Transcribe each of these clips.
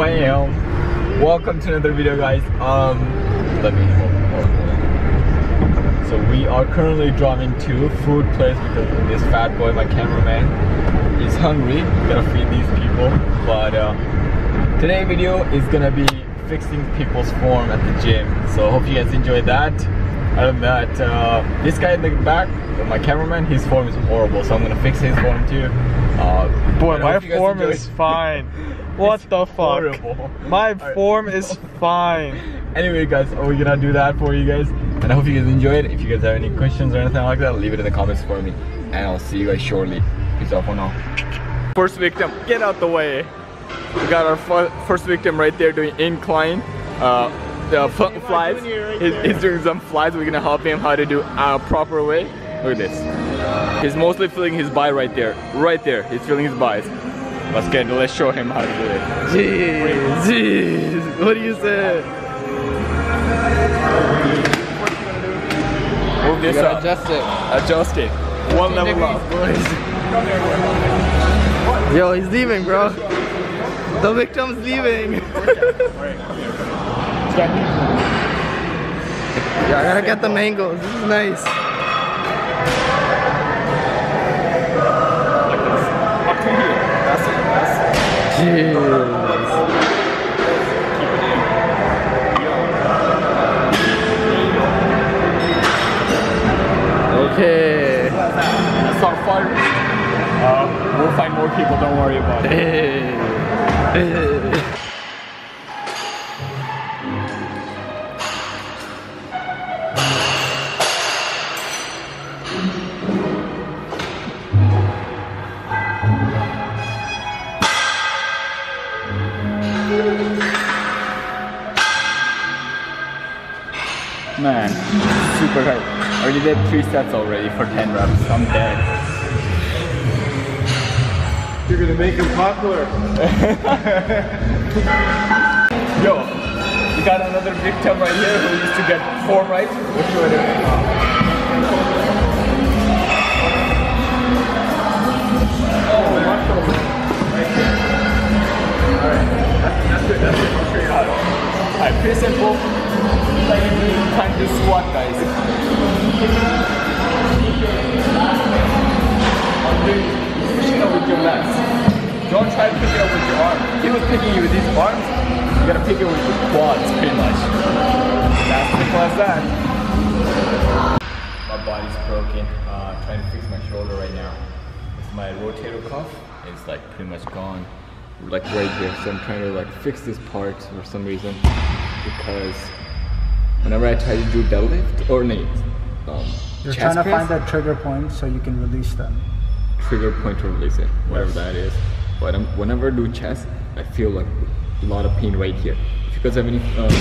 Bam! Welcome to another video guys. Um let me So we are currently driving to food place because this fat boy, my cameraman, is hungry. Gotta feed these people. But uh, today video is gonna be fixing people's form at the gym. So hope you guys enjoy that. Other than that, uh, this guy in the back, my cameraman, his form is horrible. So I'm gonna fix his form too. Uh, Boy, my form is fine. What the fuck? Horrible. My form is fine. Anyway, guys, we're gonna do that for you guys. And I hope you guys enjoyed. It. If you guys have any questions or anything like that, leave it in the comments for me. And I'll see you guys shortly. Peace out for now. First victim, get out the way. We got our first victim right there doing incline. Uh, the flies. He's, he's, doing some flies. We're gonna help him how to do a proper way. Look at this. He's mostly feeling his bi right there. Right there. He's feeling his bis. Let's get let's show him how to do it. Jeez, jeez. What do you say? Move this up. Adjust it. Adjust it. One level up. Boys. Yo, he's leaving, bro. The victim's leaving. yeah, I gotta get the mangoes. This is nice. Jeez. Okay. That's our fire. Uh, we'll find more people, don't worry about it. Man, super hard. I already did three sets already for 10 reps. I'm dead. You're gonna make him popular. Yo, you got another victim right here who used to get four right. You want Oh, Alright, that's, that's good, that's show you how. Alright, pretty like to squat guys. Pushing up with your legs. Don't try to pick it up with your arms. He was picking you with his arms, you gotta pick it with your quads pretty much. That's simple as that. My body's broken. Uh, trying to fix my shoulder right now. It's my rotator cuff. It's like pretty much gone like right here so I'm trying to like fix this part for some reason because whenever I try to do deadlift or knee. Um, You're trying to press, find that trigger point so you can release them. Trigger point to release it, whatever yes. that is. But um, whenever I do chest, I feel like a lot of pain right here. If you guys have any, um,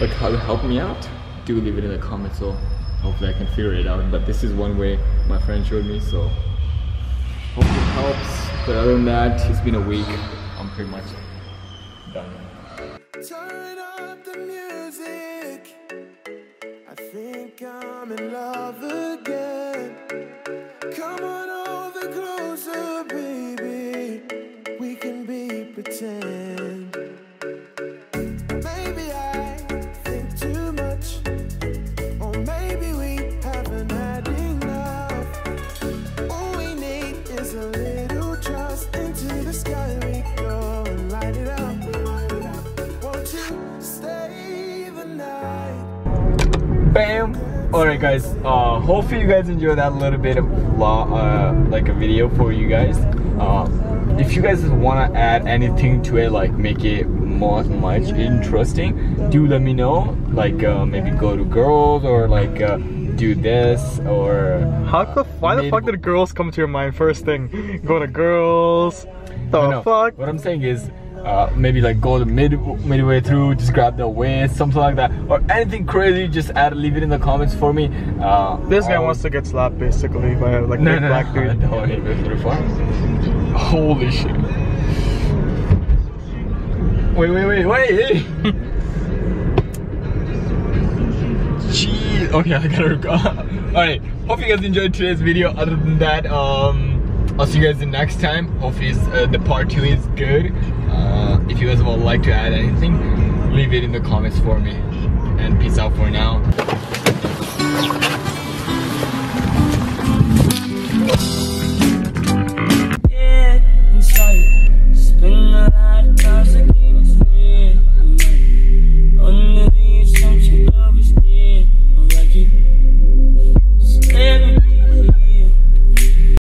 like how to help me out, do leave it in the comments so hopefully I can figure it out. But this is one way my friend showed me, so hope it helps. But other than that, it's been a week. I'm pretty much done. In love again. Come on over closer, baby. We can be pretend. Maybe I think too much, or maybe we haven't had enough. All we need is a little trust. Into the sky we go and light it up. Won't you stay the night? Bam! Alright guys, uh, hopefully you guys enjoyed that little bit of uh, like a video for you guys. Uh, if you guys want to add anything to it, like make it more much interesting, do let me know. Like uh, maybe go to girls or like uh, do this or... How the, why the fuck did girls come to your mind first thing? Go to girls? The fuck? What I'm saying is uh, maybe like go the mid midway through, just grab the waist, something like that, or anything crazy. Just add, leave it in the comments for me. Uh, this guy wants to get slapped basically by like no, no, black dude. No, no, Holy shit! Wait, wait, wait, wait! Jeez. Okay, I gotta go. All right. Hope you guys enjoyed today's video. Other than that, um. I'll see you guys the next time. Hopefully uh, the part two is good. Uh, if you guys would like to add anything, leave it in the comments for me. And peace out for now.